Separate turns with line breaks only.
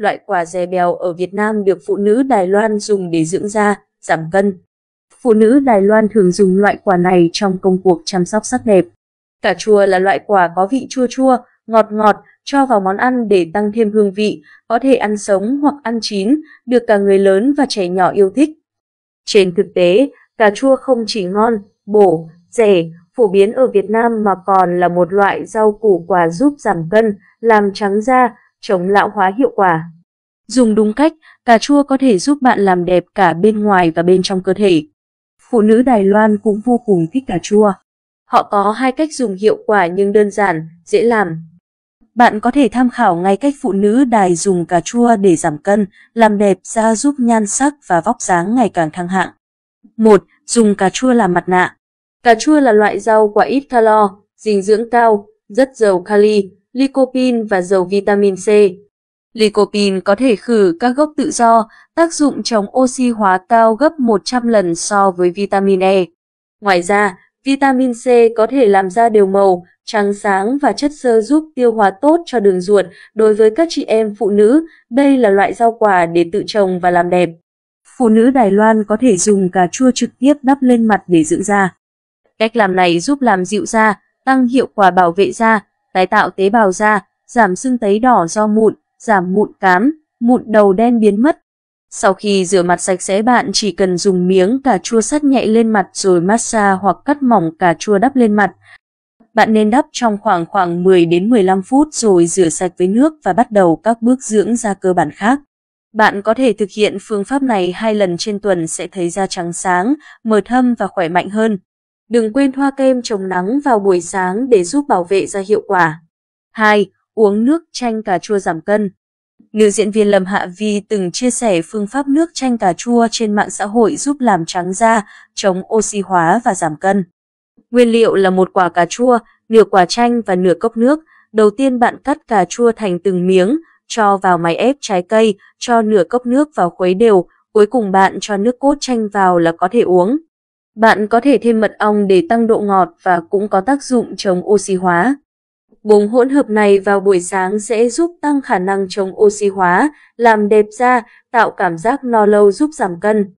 loại quả dè bèo ở Việt Nam được phụ nữ Đài Loan dùng để dưỡng da, giảm cân. Phụ nữ Đài Loan thường dùng loại quả này trong công cuộc chăm sóc sắc đẹp. Cà chua là loại quả có vị chua chua, ngọt ngọt, cho vào món ăn để tăng thêm hương vị, có thể ăn sống hoặc ăn chín, được cả người lớn và trẻ nhỏ yêu thích. Trên thực tế, cà chua không chỉ ngon, bổ, rẻ, phổ biến ở Việt Nam mà còn là một loại rau củ quả giúp giảm cân, làm trắng da, chống lão hóa hiệu quả. Dùng đúng cách, cà chua có thể giúp bạn làm đẹp cả bên ngoài và bên trong cơ thể. Phụ nữ Đài Loan cũng vô cùng thích cà chua. Họ có hai cách dùng hiệu quả nhưng đơn giản, dễ làm. Bạn có thể tham khảo ngay cách phụ nữ Đài dùng cà chua để giảm cân, làm đẹp da giúp nhan sắc và vóc dáng ngày càng thăng hạng. 1. Dùng cà chua làm mặt nạ. Cà chua là loại rau quả ít calo, dinh dưỡng cao, rất giàu kali, lycopene và giàu vitamin C. Lycopene có thể khử các gốc tự do, tác dụng chống oxy hóa cao gấp 100 lần so với vitamin E. Ngoài ra, vitamin C có thể làm da đều màu, trắng sáng và chất xơ giúp tiêu hóa tốt cho đường ruột đối với các chị em phụ nữ. Đây là loại rau quả để tự trồng và làm đẹp. Phụ nữ Đài Loan có thể dùng cà chua trực tiếp đắp lên mặt để dưỡng da. Cách làm này giúp làm dịu da, tăng hiệu quả bảo vệ da, tái tạo tế bào da, giảm sưng tấy đỏ do mụn, giảm mụn cám, mụn đầu đen biến mất. Sau khi rửa mặt sạch sẽ bạn chỉ cần dùng miếng cà chua sắt nhạy lên mặt rồi massage hoặc cắt mỏng cà chua đắp lên mặt. Bạn nên đắp trong khoảng khoảng 10 đến 15 phút rồi rửa sạch với nước và bắt đầu các bước dưỡng da cơ bản khác. Bạn có thể thực hiện phương pháp này hai lần trên tuần sẽ thấy da trắng sáng, mờ thâm và khỏe mạnh hơn. Đừng quên thoa kem chống nắng vào buổi sáng để giúp bảo vệ da hiệu quả. 2. Uống nước chanh cà chua giảm cân. Nữ diễn viên Lâm Hạ Vi từng chia sẻ phương pháp nước chanh cà chua trên mạng xã hội giúp làm trắng da, chống oxy hóa và giảm cân. Nguyên liệu là một quả cà chua, nửa quả chanh và nửa cốc nước. Đầu tiên bạn cắt cà chua thành từng miếng, cho vào máy ép trái cây, cho nửa cốc nước vào khuấy đều, cuối cùng bạn cho nước cốt chanh vào là có thể uống. Bạn có thể thêm mật ong để tăng độ ngọt và cũng có tác dụng chống oxy hóa bùng hỗn hợp này vào buổi sáng sẽ giúp tăng khả năng chống oxy hóa, làm đẹp da, tạo cảm giác no lâu giúp giảm cân.